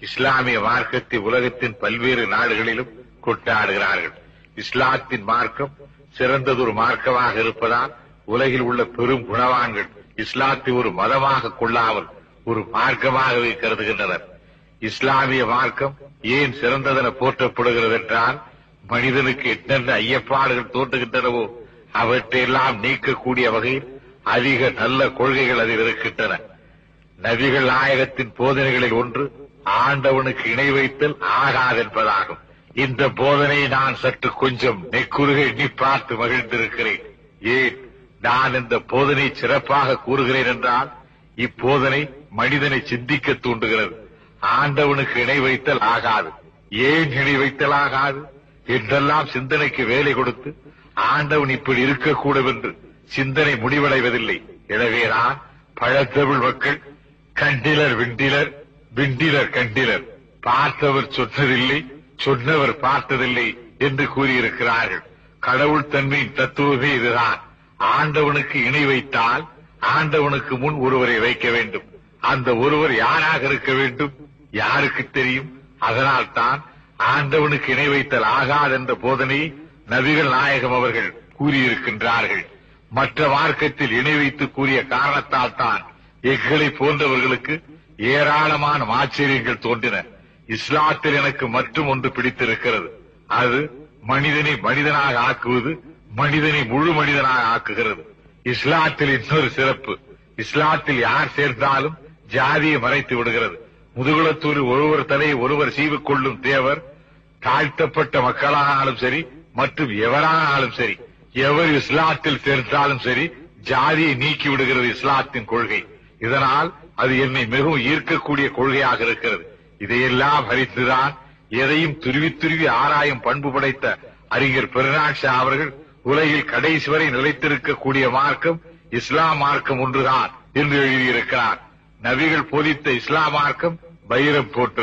இஸ்லாமிய மார்க்கத்தை உலகத்தின் பல்வேறு நாடுகளிலும் கொண்டாடுகிறார்கள். இஸ்லாத்தின் மார்க்கம் சிறந்ததொரு மார்க்கமாக இருப்பதால் உலகில் உள்ள பெரும் குணவான்கள் இஸ்லாத்தை ஒரு மதமாக கொள்ளாமல் ஒரு மார்க்கமாகவே கருதுகின்றனர். இஸ்லாமிய மார்க்கம் ஏன் சிறந்ததென போற்றப்படுகிறது என்றால் மனிதனுக்கு என்னென்ன ஐயப்பாடுகள் தோன்றுகின்றனவோ அவற்றையெல்லாம் நீக்கக்கூடிய வகையில் அதிக நல்ல கொள்கைகள் அதில் இருக்கின்றன. நபிகள் நாயகத்தின் போதனைகளில் ஒன்று ஆண்டவனுக்கு இணை வைத்தல் ஆகாதென்பதாகும். இந்த போதனையை நான் சற்று கொஞ்சம் நெக்குருக எண்ணி பார்த்து மகிழ்ந்திருக்கிறேன். ஏன்? நான் இந்த போதனை சிறப்பாக கூறுகிறேன் என்றால் இப்போதனை மனிதனை சிந்திக்க தூண்டுகிறது. ஆண்டவனுக்கு இணை வைத்தல் ஆகாது. ஏன் இணை வைத்தல் ஆகாது? என்றெல்லாம் சிந்தனைக்கு வேலை கொடுத்து ஆண்டவன் இப்படி இருக்கக்கூடும் என்று சிந்தனை முடிவடைவதில்லை. எனவே நான் பழத்தமிழ் மக்கள் கண்டிலர் விண்டிலர் விண்டிலர் கண்டிலர் பார்த்தவர் சொன்னதில்லை சொன்னவர் பார்த்ததில்லை என்று கூறியிருக்கிறார்கள். கடவுள் தன்மையின் தத்துவமே இதுதான். ஆண்டவனுக்கு இணை வைத்தால் ஆண்டவனுக்கு முன் ஒருவரை வைக்க வேண்டும். அந்த ஒருவர் யாராக இருக்க வேண்டும்? யாருக்கு தெரியும்? அதனால் தான் ஆண்டவனுக்கு இணை வைத்தல் ஆகாதென்ற போதனையை நபிகள் நாயகம் அவர்கள் கூறியிருக்கின்றார்கள். மற்ற மார்க்கத்தில் இணை வைத்து கூறிய காரணத்தால் தான் எங்களை போன்றவர்களுக்கு ஏராளமான ஆச்சரியங்கள் தோன்றின. இஸ்லாத்தில் எனக்கு மற்றும் ஒன்று பிடித்திருக்கிறது. அது மனிதனை மனிதனாக ஆக்குவது மனிதனை முழு மனிதனாக ஆக்குகிறது. இஸ்லாத்தில் இன்னொரு சிறப்பு இஸ்லாத்தில் யார் சேர்ந்தாலும் ஜாதியை மறைத்து விடுகிறது. முதுகுளத்தூர் ஒருவர் தலையை ஒருவர் சீவிக்கொள்ளும் தேவர் தாழ்த்தப்பட்ட மக்களானாலும் சரி மற்றும் எவரானாலும் சரி எவர் இஸ்லாத்தில் சேர்ந்தாலும் சரி ஜாதியை நீக்கி விடுகிறது இஸ்லாத்தின் கொள்கை. இதனால் அது என்னை மிகவும் ஈர்க்கக்கூடிய கொள்கையாக இருக்கிறது. இதையெல்லாம் ஹரித்துதான் எதையும் துருவி துருவி ஆராயும் பண்பு படைத்த அறிஞர் பெருநாட்சா அவர்கள் உலகில் கடைசி வரை நிலைத்திருக்கக்கூடிய மார்க்கம் இஸ்லாம் மார்க்கம் ஒன்றுதான் என்று எழுதியிருக்கிறார். நபிகள் போதித்த இஸ்லாம் மார்க்கம் பைரம் போற்று